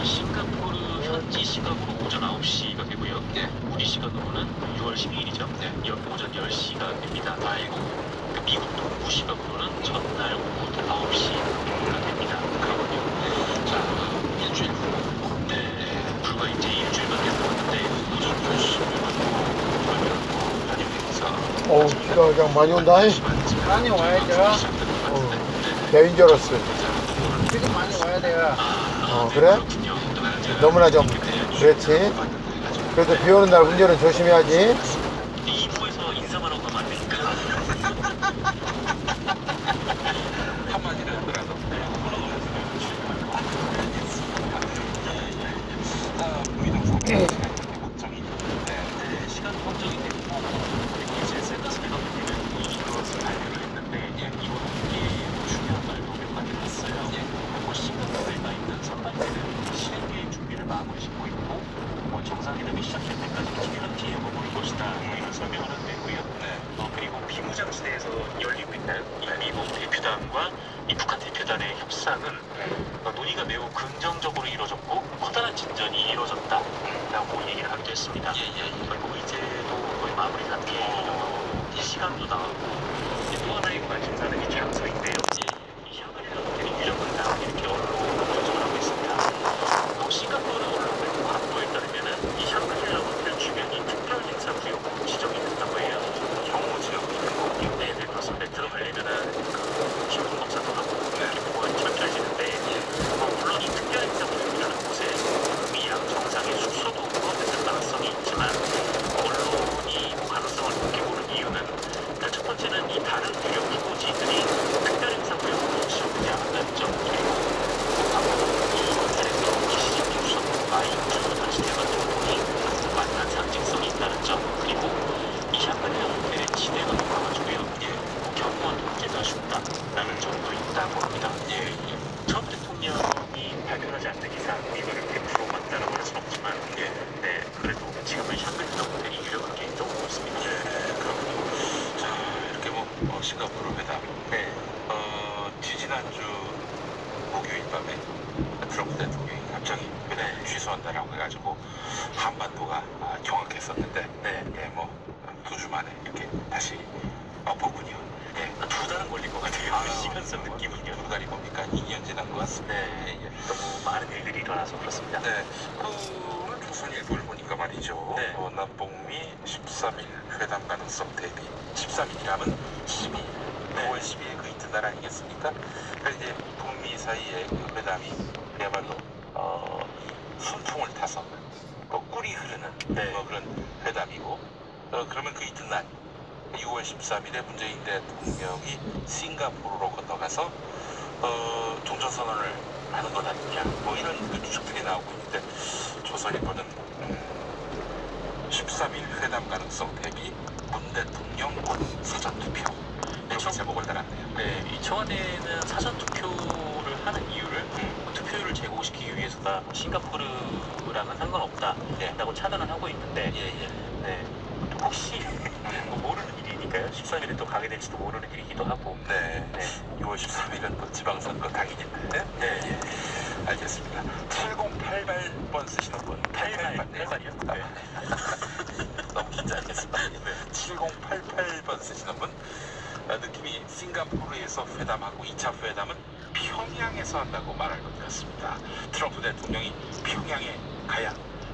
이 싱가포르 현지 시각으로 오전 9시가 되고요. 예. 우리 시각으로는 6월 12일이죠. 네. 오전 10시가 됩니다. 아이고. 그 미국 동부 시각으로는 전날 오후 9시가 됩니다. 그렇군요. 자, 일주일 후. 네, 불과 이제 일주일밖에 안 남았는데 오전 10시를 맞고 발표하고 한일 행사 어우, 비가 그냥 많이 온다. 이. 많이 와야죠. 네. 배인 줄 알았어. 지금 많이 와야 돼요. 어, 그래? 너무나 좀 그렇지. 그래도 비 오는 날 운전은 조심해야지. 밤에 트럼프 대통령이 갑자기 회담을 취소한다라고 해가지고 한반도가 아, 경악했었는데, 네. 예, 뭐두 주 만에 이렇게 다시 엎었군요. 예. 두 달은 걸릴 것 같아요 아, 시간상 느낌은요 두 달이 뭡니까? 2년 지난 것 같습니다. 네, 예, 예. 너무 많은 일들이 일어나서 그렇습니다 네, 그 오늘 조선일보를 보니까 말이죠. 네. 어, 남북미 13일 회담 가능성 대비. 13일이라면 12일, 네. 5월 12일 그 이튿날 아니겠습니까? 그러니까 이제 사이의 그 회담이 그야말로 어, 이 순풍을 타서 그 꿀이 흐르는 네. 뭐 그런 회담이고 어, 그러면 그 이튿날 6월 13일에 문재인 대통령이 싱가포르로 건너가서 어, 종전선언을 하는 것 아니냐 뭐 이런 그 추측들이 나오고 있는데 조선일보는 음, 13일 회담 가능성 대비 문 대통령 곧 사전투표. 이렇게 저- 제목을 달았네요. 네, 이 청와대는 사전 투표를 하는 이유를 음, 투표율을 위해서다. 뭐 싱가포르랑은 상관없다라고 네. 차단을 하고 있는데, 예, 예. 네, 또 혹시 뭐 모르는 일이니까요. 13일에 또 가게 될지도 모르는 일이기도 하고. 네. 네, 6월 13일은 또 지방선거 당일인데 네. 예, 알겠습니다 7088번 쓰시는 분 88, 88, 88이요? 네. 너무 긴장했습니다. 네. 7088번 쓰시는 분 아, 느낌이 싱가포르에서 회담하고 2차 회담은 평양에서 한다고 말할 것 같습니다. 트럼프 대통령이 평양에 가야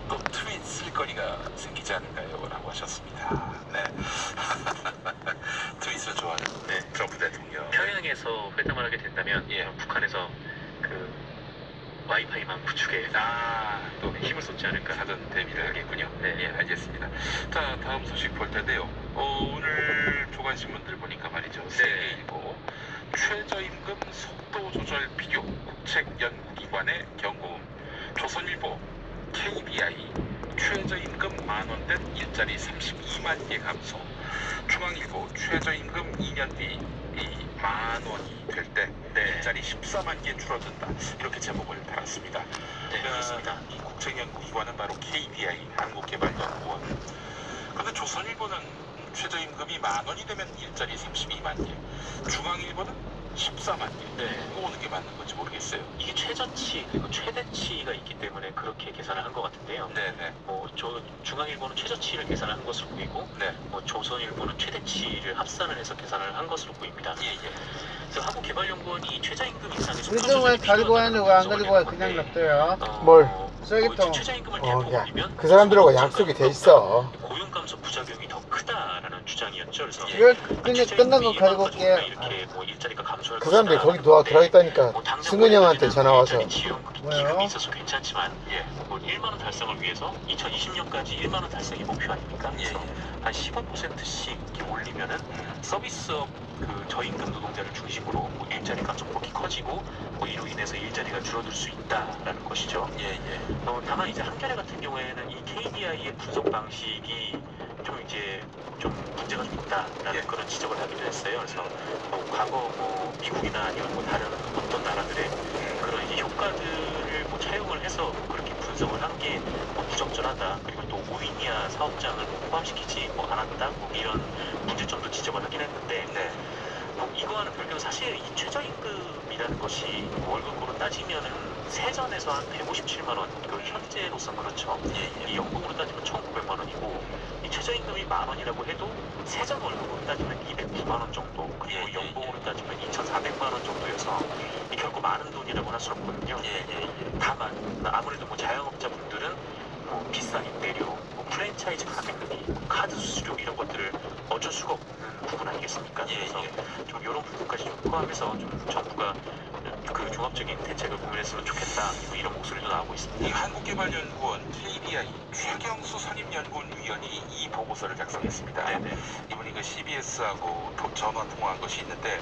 또 트윗 쓸 거리가 생기지 않을까요? 라고 하셨습니다. 네. 트윗을 좋아하는 네, 트럼프 대통령. 평양에서 회담을 하게 된다면 예. 북한에서 그 와이파이만 구축에 아, 또 힘을 쏟지 않을까. 사전 대비를 하겠군요. 네. 예, 알겠습니다. 자, 다음 소식 볼 텐데요. 어, 오늘 조간신문들 보니까 말이죠. 네. 세계일보 최저임금 속도 조절 비교 국책연구기관의 경고음 조선일보 KBI 최저임금 만원 된 일자리 32만 개 감소 중앙일보 최저임금 2년 뒤이만 원이 될때 네. 일자리 14만 개 줄어든다 이렇게 제목을 달았습니다. 네, 그렇습니다. 어, 이 국책연구기관은 바로 KBI 한국개발연구원. 그런데 조선일보는 최저임금이 만 원이 되면 일자리 32만 개, 중앙일보는 14만 개. 네. 어느 게 맞는 건지 모르겠어요. 이게 최저치 그리고 최대치가 있기 때문에 계산을 한 것 같은데요. 네네. 뭐저 중앙일보는 최저치를 계산을 한 것으로 보이고 네. 뭐 조선일보는 최대치를 합산을 해서 계산을 한 것으로 보입니다. 예, 예. 그래서 한국개발연구원이 최저임금 인상에 그래서 왜 가지고 왔는데 왜 안 가지고 와 그냥 놔둬요 어, 뭘? 뭐 쓰레기통. 어, 야, 그 사람들하고 약속이 돼 있어. 고용 감소 부작용이 더 크다라는 주장이었죠. 그래서 그 그냥 최저임금이 끝난 거 가지고 올게 이렇게 뭐 일자리가 감소할 그 사람들이. 거기 도와 들어가겠다니까 뭐 당장 승근이 형한테 전화 와서 뭐요? 기금이 있어서 괜찮지만 예, 뭐 1만 원 달성을 위해서 2020년까지 1만 원 달성이 목표 아닙니까? 예, 그래서 한 15%씩 이렇게 올리면은 서비스업 그 저임금 노동자를 중심으로 뭐 일자리가 조금씩 커지고 뭐 이로 인해서 일자리가 줄어들 수 있다라는 것이죠. 예, 예. 어, 다만 이제 한겨레 같은 경우에는 이 KDI의 분석 방식이 좀 이제 좀 문제가 좀 있다라는 예. 그런 지적을 하기도 했어요. 그래서 뭐 과거 뭐 미국이나 아니면 뭐 다른 어떤 나라들의 그런 이제 효과들을 뭐 차용을 해서 그렇 게 분석을 한게뭐 부적절하다. 그리고 또 오이니아 사업장을 뭐 포함시키지 뭐 않았다. 뭐 이런 문제점도 지적을 하긴 했는데 네. 뭐 이거와는 별개로 사실 이 최저임금이라는 것이 월급으로 따지면은 세전에서 한 157만 원, 이거 현재로서 그렇죠. 예, 예. 이 연봉으로 따지면 1,900만 원이고 이 최저임금이 만 원이라고 해도 세전 월급으로 따지면 209만 원 정도, 그리고 예, 예, 연봉으로 따지면 2,400만 원 정도여서 이 결코 많은 돈이라고 할 수 없거든요. 예, 예, 예. 다만 아무래도 뭐 자영업자분들은 뭐 비싼 임대료, 뭐 프랜차이즈 가맹비, 카드 수수료 이런 것들을 어쩔 수가 없는 부분 아니겠습니까? 예, 그래서 예. 좀 이런 부분까지 좀 포함 해서 좀 정부가 그 종합적인 대책을 고민했으면 좋겠다 뭐 이런 목소리도 나오고 이 있습니다. 한국개발연구원 KDI 최경수 선임연구원위원이 이 보고서를 작성했습니다. 네네. 이분이 그 CBS하고 전화 통화한 것이 있는데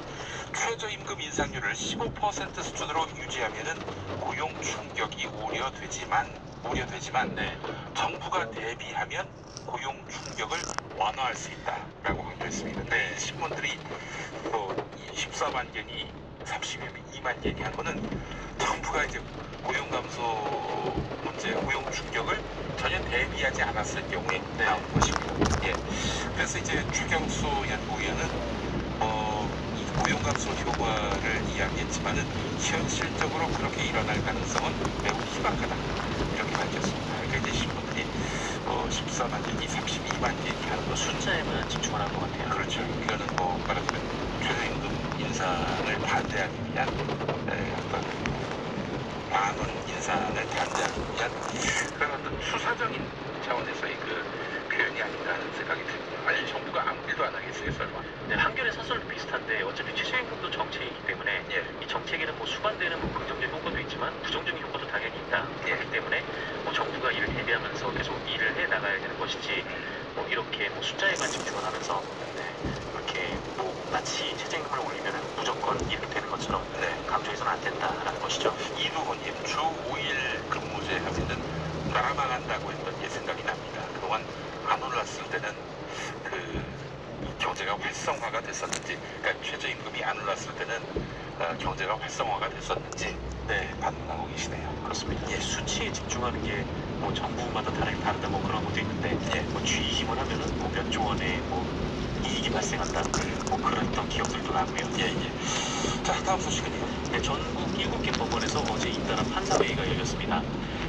최저임금 인상률을 15% 수준으로 유지하면은 고용 충격이 우려되지만 우려되지만 네. 정부가 대비하면 고용 충격을 완화할 수 있다라고 강조했습니다. 네, 신문들이 뭐 14만 개니 32만 개니 한 거는 정부가 이제 고용 감소 문제, 고용 충격을 전혀 대비하지 않았을 경우에 나온 것이고, 예. 그래서 이제 최경수 연구위원은 어, 이 고용 감소 효과를 이야기했지만은 현실적으로 그렇게 일어날 가능성은 매우 희박하다 이렇게 밝혔습니다. 그러니까 이제 신문들이 어, 14만 개니 32만 개니 하는 것은 숫자에만 집중을 한 것 같아요. 그렇죠. 이거는 뭐 말하자면 최저임금 인상을 반대하기 위한 에, 어떤 만원 인상을 반대하기 위한 그런 어떤 수사적인 차원에서의 그 표현이 아닌가 하는 생각이 듭니다. 아니 정부가 아무 일도 안 하겠어요, 설마? 네, 한겨레 사설도 비슷한데 어차피 최저임금도 정책이기 때문에 예. 이 정책에는 뭐 수반되는 뭐 긍정적인 효과도 있지만 부정적인 효과도 당연히 있다. 예. 그렇기 때문에 뭐 정부가 이를 대비하면서 계속 일을 해 나가야 되는 것이지 뭐 이렇게 뭐 숫자에만 집중을 하면서 네, 이렇게 뭐 마치 최저임금을 올리면 무조건 이렇게 되는 것처럼 네. 강조해서는 안 된다라는 것이죠. 이두호님 주 5일 근무제 하면은 망한다고 했던 게 생각이 납니다. 그동안 안 올랐을 때는 그 경제가 활성화가 됐었는지, 그러니까 최저임금이 안 올랐을 때는 어, 경제가 활성화가 됐었는지 네 반문하고 계시네요. 그렇습니다. 예, 수치에 집중하는 게 뭐 정부마다 다르게 다르다 뭐 그런 것도 있는데 예, 뭐 쥐심을 하면은 뭐 몇 조 원의 뭐 이익이 발생한다. 뭐 그랬던 기억들도 나고요. 예, 예. 자, 다음 소식은요. 네, 전국 7개 법원에서 어제 잇따라 판사회의가 열렸습니다.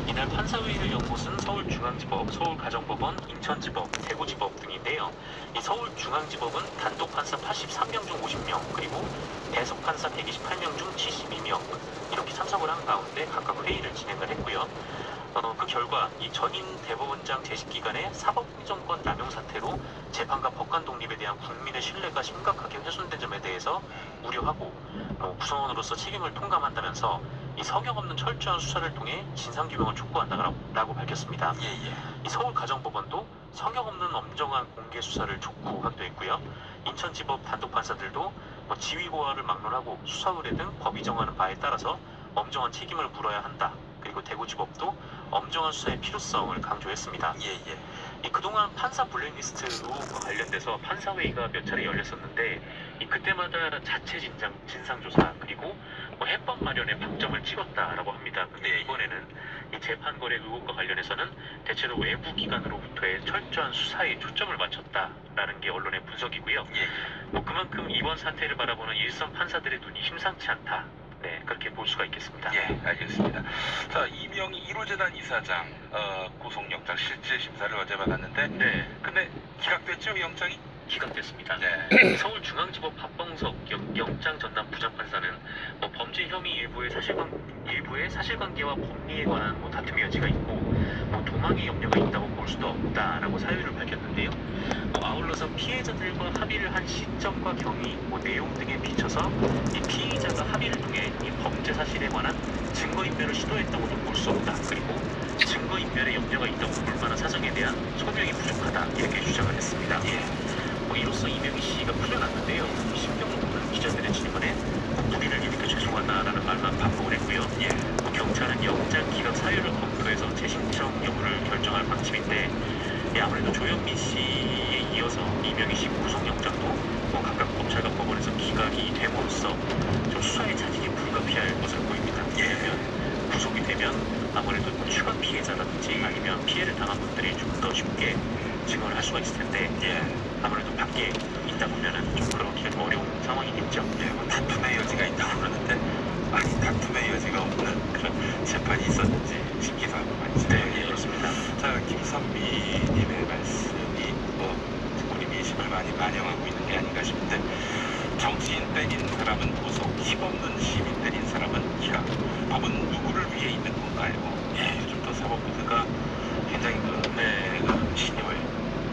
이날 판사회의를 연 곳은 서울중앙지법, 서울가정법원, 인천지법, 대구지법 등인데요. 이 서울중앙지법은 단독 판사 83명 중 50명, 그리고 배석 판사 128명 중 72명 이렇게 참석을 한 가운데 각각 회의를 진행을 했고요. 어, 그 결과 이 전임 대법원장 재직 기간에 사법행정권 남용 사태로 재판과 법관 독립에 대한 국민의 신뢰가 심각하게 훼손된 점에 대해서 우려하고 어, 구성원으로서 책임을 통감한다면서 이 성역 없는 철저한 수사를 통해 진상 규명을 촉구한다라고 밝혔습니다. 예, 예. 이 서울가정법원도 성역 없는 엄정한 공개 수사를 촉구하기도 했고요. 인천지법 단독 판사들도 뭐 지위 고하를 막론하고 수사 의뢰 등 법이 정하는 바에 따라서 엄정한 책임을 물어야 한다. 그리고 대구지법도 엄정한 수사의 필요성을 강조했습니다. 예, 예. 이 그동안 판사 블랙리스트로 관련돼서 판사회의가 몇 차례 열렸었는데 이 그때마다 자체 진상, 진상조사 그리고 뭐 해법 마련에 방점을 찍었다라고 합니다. 근데 네. 이번에는 이 재판 거래 의혹과 관련해서는 대체로 외부 기관으로부터의 철저한 수사에 초점을 맞췄다라는 게 언론의 분석이고요. 예. 뭐 그만큼 이번 사태를 바라보는 일선 판사들의 눈이 심상치 않다. 네, 그렇게 볼 수가 있겠습니다. 예, 알겠습니다. 자, 이명희 1호 재단 이사장 어, 구속영장 실질 심사를 어제 받았는데, 네, 근데 기각됐죠, 영장이? 기각됐습니다. 네. 서울중앙지법 박범석 영- 영장 전담 부장판사는 뭐 범죄 혐의 일부의 사실관 일부의 사실관계와 법리에 관한 뭐 다툼의 여지가 있고 뭐 도망의 염려가 있다고 볼 수도 없다라고 사유를 밝혔는데요. 뭐 아울러서 피해자들과 합의를 한 시점과 경위, 뭐 내용 등에 비춰서 이 피의자가 합의를 통해 이 범죄 사실에 관한 증거 인멸을 시도했다고도 볼 수 없다. 그리고 증거 인멸에 염려가 있다고 볼 만한 사정에 대한 소명이 부족하다 이렇게 주장을 했습니다. 뭐 이로써 이명희 씨가 풀려났는데요. 심경록 은 기자들의 질문에 뭐 무리를 일으켜 죄송하다라는 말만 반복을 했고요. 예. 뭐 경찰은 영장 기각 사유를 검토해서 재신청 여부를 결정할 방침인데 예, 아무래도 조현민 씨에 이어서 이명희 씨 구속영장도 뭐 각각 검찰과 법원에서 기각이 됨으로써 좀 수사의 차질이 불가피할 것으로 보입니다. 왜냐하면 구속이 되면 아무래도 뭐 추가 피해자라든지 아니면 피해를 당한 분들이 좀 더 쉽게 증언을 할 수가 있을 텐데 예. 아무래도 밖에 있다 보면은 좀 그렇게 어려운 상황이겠죠. 예, 뭐 다툼의 여지가 있다고 그러는데, 아니, 다툼의 여지가 없는 그런 재판이 있었는지 싶기도 하고 말이죠. 네, 예, 그렇습니다. 자, 김선미님의 말씀이 뭐 국민 민심을 많이 반영하고 있는 게 아닌가 싶은데 정치인 때린 사람은 구속, 힘없는 시민 때린 사람은 기각. 법은 누구를 위해 있는 건가요? 예, 요즘 또 사법부가 굉장히 그, 네, 그 신임을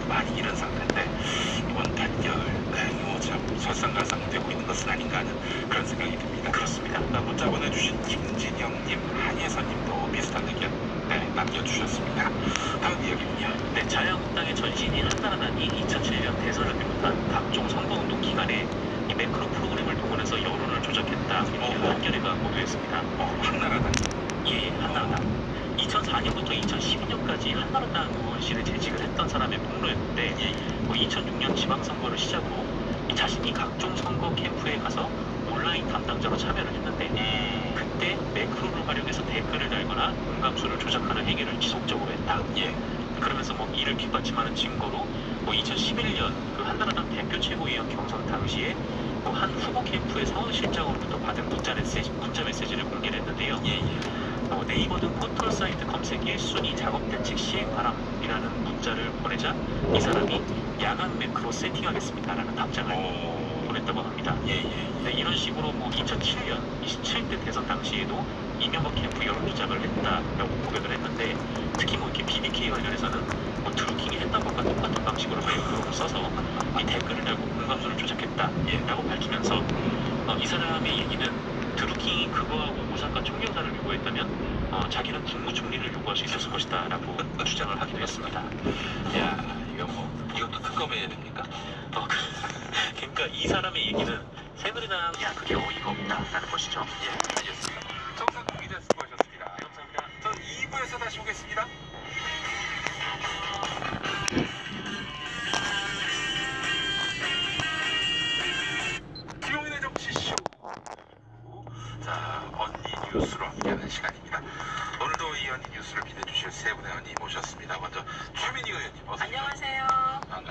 많이 잃은 상태인데 이번 판결, 네, 이거 참 설상가상되고 있는 것은 아닌가 하는 그런 생각이 듭니다. 그렇습니다. 나 문자 보내주신 김진영님, 한예선님도 비슷한 의견 네, 남겨주셨습니다. 다음 이야기는요. 네, 자유한국당의 전신인 한나라당이 2007년 대선을 비롯한 각종 선거운동 기간에 이 매크로 프로그램을 동원해서 여론을 조작했다 이렇게 판결회가 보도했습니다. 어, 한나라당. 예, 예, 한나라당. 2004년부터 2012년까지 한나라당 의원실에 재직을 했던 사람의 폭로였는데 뭐 2006년 지방선거를 시작으로 이 자신이 각종 선거 캠프에 가서 온라인 담당자로 참여를 했는데 그때 매크로를 활용해서 댓글을 달거나 공감수를 조작하는 행위를 지속적으로 했다. 예. 그러면서 뭐 이를 뒷받침하는 증거로 뭐 2011년 그 한나라당 대표 최고위원 경선 당시에 뭐 한 후보 캠프의 사무실장으로부터 받은 문자 메시지, 문자 메시지를 공개를 했는데요. 예, 예. 뭐 네이버 등 포털 사이트 검색 1순위 작업 대책 시행 바람이라는 문자를 보내자 이 사람이 야간 매크로 세팅하겠습니다라는 답장을 오. 보냈다고 합니다. 예, 예. 네, 이런 식으로 뭐 2007년 27대 대선 당시에도 이명박 캠프 여론 조작을 했다라고 고백을 했는데 특히 뭐 이렇게 BBK 관련해서는 뭐 드루킹이 했던 것과 똑같은 방식으로 매크로를 써서 이 댓글을 달고 공감수를 조작했다라고 밝히면서 어, 이 사람의 얘기는 드루킹이 그거하고 오사카 총경사를 요구했다면 어, 자기는 국무총리를 요구할 수 있었을 것이다 라고 주장을 하기도 했습니다. 야, 특검해야 됩니까? 어, 그, 그러니까 이 사람의 얘기는 새누리당 야 그게 어이가 없다라는 것이죠. 예, 알겠습니다. 정상국 기자 수고하셨습니다. 네, 감사합니다. 전 2부에서 다시 오겠습니다. 김용인의 정치쇼. 자, 언니 뉴스로 함께하는 시간입니다. 오늘도 이 언니 뉴스를 빛내주실 세 분의 언니 모셨습니다. 먼저 최민희 의원님 어서 오십시오.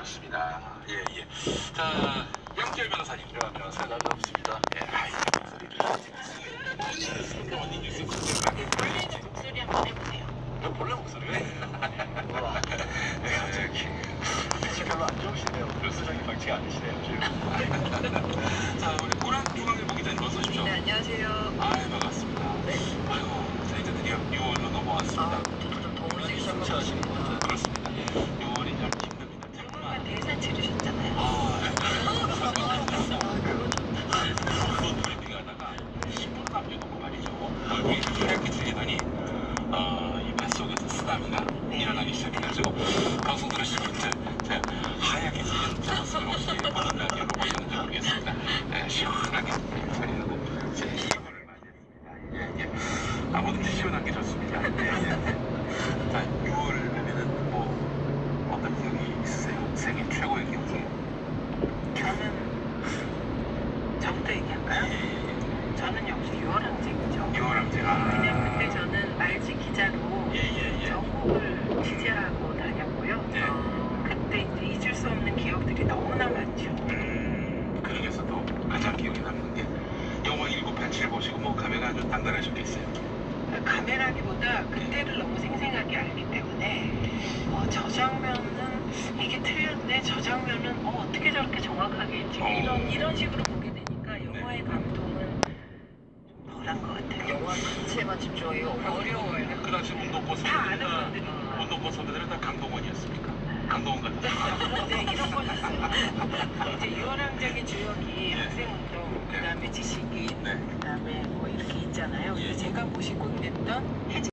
반갑습니다. 예, 예. 자, 양지열 변호사님. 안녕하세요. 남자없습니다. 예, 아이, 목소리를 지금 언니 뉴스 컨셉하게 본인의 목소리 한번 해보세요. 너 본래 목소리가 와. 갑자기. 별로 안 좋으시네요. 뉴스장이 방치가 아니시네요, 지금. 자, 우리 고란 중앙일보 기자님 어서 오십시오. 네, 안녕하세요. 아유, 반갑습니다. 아이고, 자, 이제 드디어 6월로 넘어왔습니다. 아, 저도 좀 더우시기 시작하시는 것 같아요. 그렇습니다. 6월이 좀 힘듭니다. 당분간 대사 치르셨잖아요. 아, 그거 브리핑 하다가 10분 남겨놓고 말이죠. 얼굴이 하얗게 질리더니, 어, 이 뱃속에서 쓰나미가 일어나기 시작해가지고, 방송 들으실 분들, 제가 하얗게 질린 제 모습을 혹시 보는 라디오로 보셨는지 모르겠습니다. 네, 시원하게 처리하고, 제 2부를 맞이했습니다. 예, 예. 아, 뭐든지 시원한 게 좋습니다. 예, 예. 자, 6월 하면은 뭐, 어떤 기억이 있으세요? 생애 최고의 기억 중에? 저는 저부터 얘기할까요? 예, 예, 예. 저는 역시 6월 항쟁이죠. 6월 함께 아. 왜냐면 그때 저는 말지 기자로 예, 예, 예. 전국을 취재하고 다녔고요. 네. 그때 이제 잊을 수 없는 기억들이 너무나 많죠. 음, 그 중에서도 가장 기억에 남는 게 영화 1987 보시고 뭐 가면 장면은 어, 어떻게 저렇게 정확하게 찍 어. 이런 이런 식으로 보게 되니까 영화의 감동은 좀 덜한 것 같아요. 영화 전체만 집중하기가 어려워요. 그 당시 운동권 다 아는 선배들은 강동원이었습니까? 강동원 같은 그런데 이런 건 있어요. 이제 유월항쟁의 주역이 예. 학생운동, 네. 그다음에 지식인, 네. 그다음에 뭐 이렇게 있잖아요. 근데 제가 모시고 있던 해제